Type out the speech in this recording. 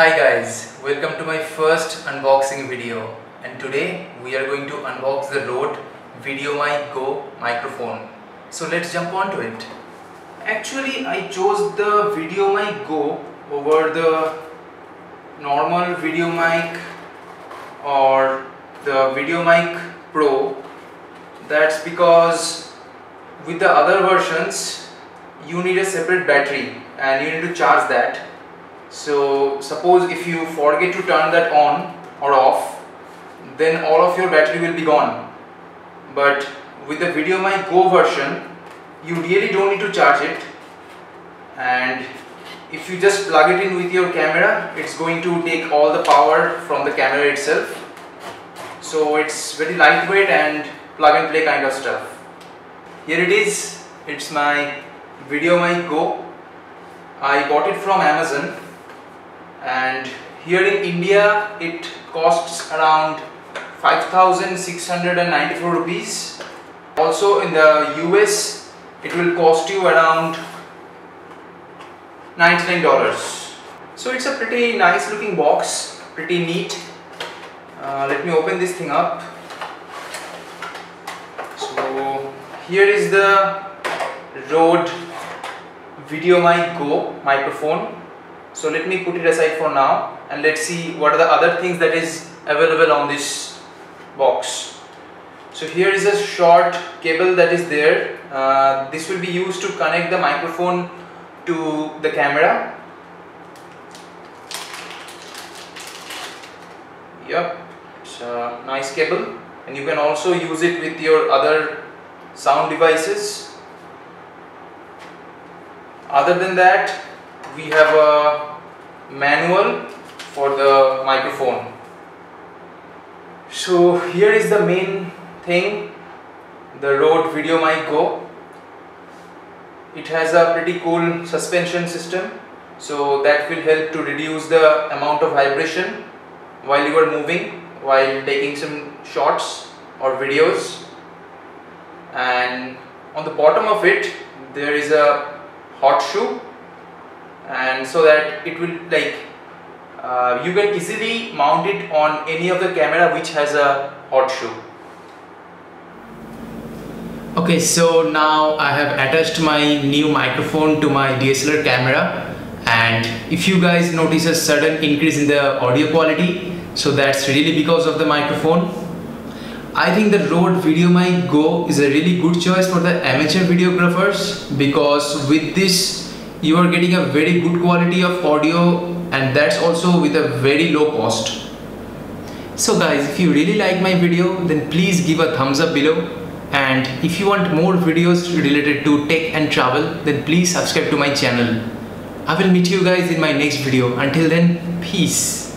Hi guys, welcome to my first unboxing video and today we are going to unbox the Rode VideoMic Go microphone. So let's jump on to it. Actually I chose the VideoMic Go over the normal VideoMic or the VideoMic Pro. That's because with the other versions you need a separate battery and you need to charge that so suppose if you forget to turn that on or off then all of your battery will be gone. But with the VideoMic Go version you really don't need to charge it. And if you just plug it in with your camera it's going to take all the power from the camera itself. So it's very lightweight and plug and play kind of stuff. Here it is. It's my VideoMic Go. I bought it from Amazon and here in India it costs around 5694 rupees. Also in the US it will cost you around $99 so it's a pretty nice looking box pretty neat. Uh, let me open this thing up. So here is the Rode VideoMic Go microphone so let me put it aside for now and let's see what are the other things that is available on this box. So here is a short cable that is there. Uh, this will be used to connect the microphone to the camera. Yep it's a nice cable and you can also use it with your other sound devices. Other than that we have a manual for the microphone. So here is the main thing. The Rode VideoMic Go. It has a pretty cool suspension system. So that will help to reduce the amount of vibration while you are moving while taking some shots or videos. And on the bottom of it there is a hot shoe and so that it will like uh, you can easily mount it on any of the camera which has a hot shoe. Okay so now I have attached my new microphone to my DSLR camera. And if you guys notice a sudden increase in the audio quality so that's really because of the microphone. I think the Rode VideoMic Go is a really good choice for the amateur videographers because with this you are getting a very good quality of audio and that's also with a very low cost. So guys if you really like my video then please give a thumbs up below and if you want more videos related to tech and travel then please subscribe to my channel. I will meet you guys in my next video. Until then, peace.